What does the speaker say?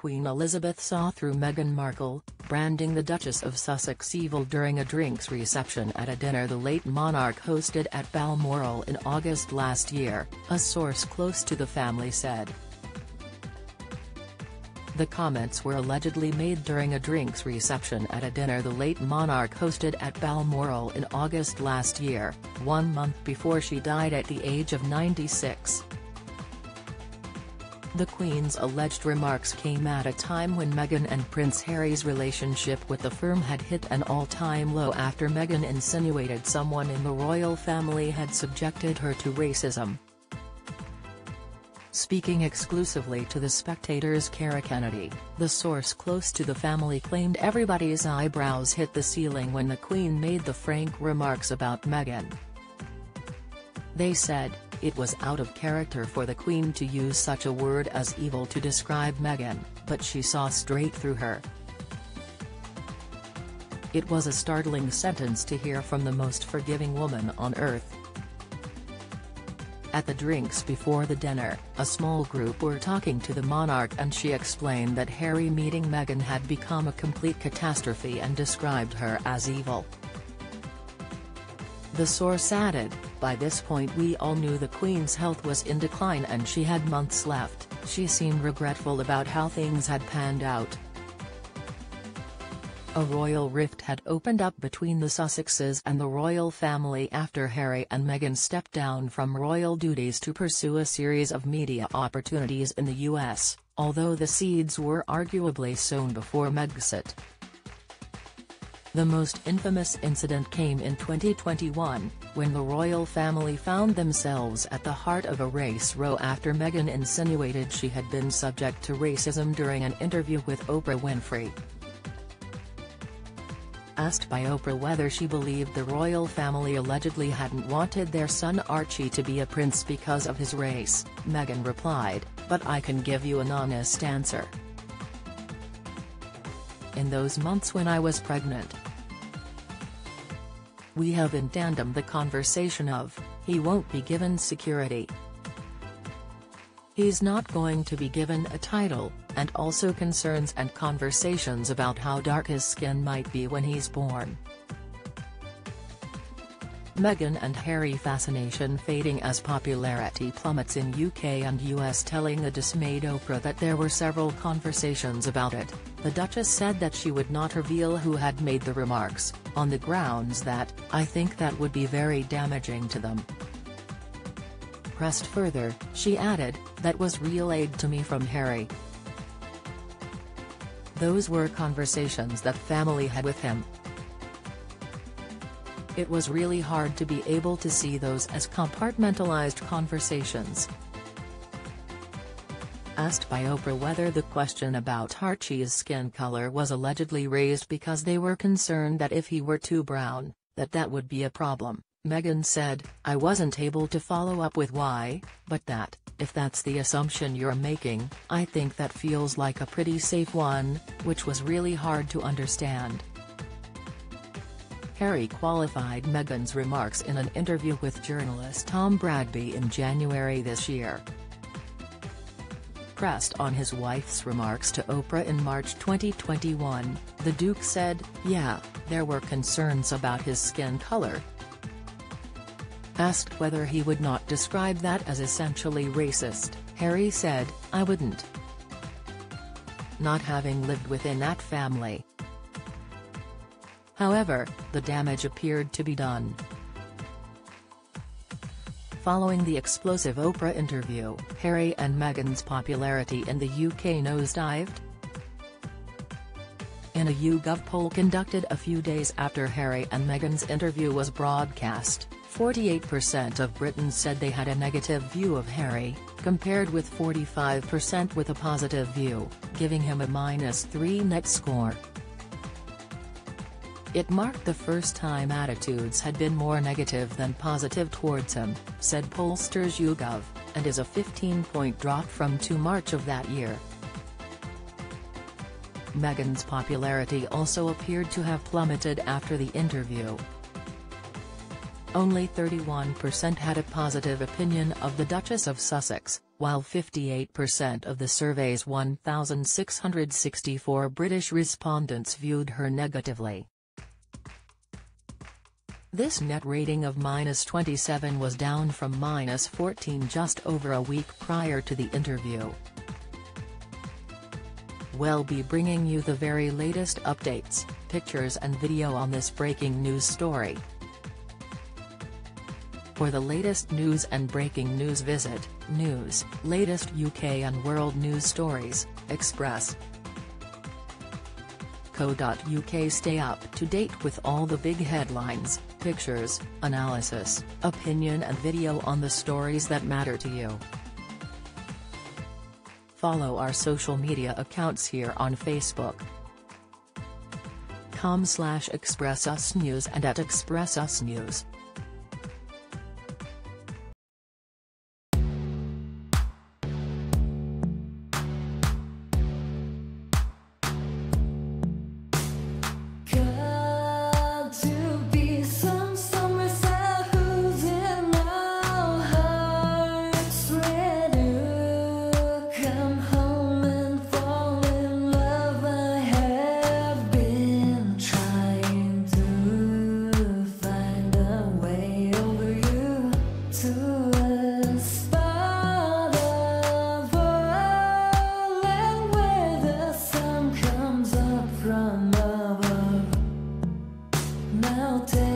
Queen Elizabeth saw through Meghan Markle, branding the Duchess of Sussex evil during a drinks reception at a dinner the late monarch hosted at Balmoral in August last year, a source close to the family said. The comments were allegedly made during a drinks reception at a dinner the late monarch hosted at Balmoral in August last year, one month before she died at the age of 96. The Queen's alleged remarks came at a time when Meghan and Prince Harry's relationship with the firm had hit an all-time low after Meghan insinuated someone in the royal family had subjected her to racism. Speaking exclusively to The Spectator's Kara Kennedy, the source close to the family claimed everybody's eyebrows hit the ceiling when the Queen made the frank remarks about Meghan. They said, it was out of character for the Queen to use such a word as evil to describe Meghan, but she saw straight through her. It was a startling sentence to hear from the most forgiving woman on earth. At the drinks before the dinner, a small group were talking to the monarch and she explained that Harry meeting Meghan had become a complete catastrophe and described her as evil. The source added, by this point we all knew the Queen's health was in decline and she had months left, she seemed regretful about how things had panned out. A royal rift had opened up between the Sussexes and the royal family after Harry and Meghan stepped down from royal duties to pursue a series of media opportunities in the US, although the seeds were arguably sown before Megxit. The most infamous incident came in 2021, when the royal family found themselves at the heart of a race row after Meghan insinuated she had been subject to racism during an interview with Oprah Winfrey. Asked by Oprah whether she believed the royal family allegedly hadn't wanted their son Archie to be a prince because of his race, Meghan replied, but I can give you an honest answer in those months when I was pregnant. We have in tandem the conversation of, he won't be given security. He's not going to be given a title, and also concerns and conversations about how dark his skin might be when he's born. Meghan and Harry fascination fading as popularity plummets in UK and US telling a dismayed Oprah that there were several conversations about it, the Duchess said that she would not reveal who had made the remarks, on the grounds that, I think that would be very damaging to them. Pressed further, she added, that was relayed to me from Harry. Those were conversations that family had with him, it was really hard to be able to see those as compartmentalized conversations. Asked by Oprah whether the question about Archie's skin color was allegedly raised because they were concerned that if he were too brown, that that would be a problem, Meghan said, I wasn't able to follow up with why, but that, if that's the assumption you're making, I think that feels like a pretty safe one, which was really hard to understand. Harry qualified Meghan's remarks in an interview with journalist Tom Bradby in January this year. Pressed on his wife's remarks to Oprah in March 2021, the Duke said, yeah, there were concerns about his skin color. Asked whether he would not describe that as essentially racist, Harry said, I wouldn't. Not having lived within that family, However, the damage appeared to be done. Following the explosive Oprah interview, Harry and Meghan's popularity in the UK nosedived. In a YouGov poll conducted a few days after Harry and Meghan's interview was broadcast, 48% of Britons said they had a negative view of Harry, compared with 45% with a positive view, giving him a minus 3 net score. It marked the first time attitudes had been more negative than positive towards him, said pollsters YouGov, and is a 15-point drop from 2 March of that year. Meghan's popularity also appeared to have plummeted after the interview. only 31% had a positive opinion of the Duchess of Sussex, while 58% of the survey's 1,664 British respondents viewed her negatively. This net rating of minus 27 was down from minus 14 just over a week prior to the interview. We'll be bringing you the very latest updates, pictures and video on this breaking news story. For the latest news and breaking news visit, News, latest UK and world news stories, Express. Co.uk Stay up to date with all the big headlines, pictures, analysis, opinion and video on the stories that matter to you. Follow our social media accounts here on Facebook com slash Express Us News and at Express Us News. melted.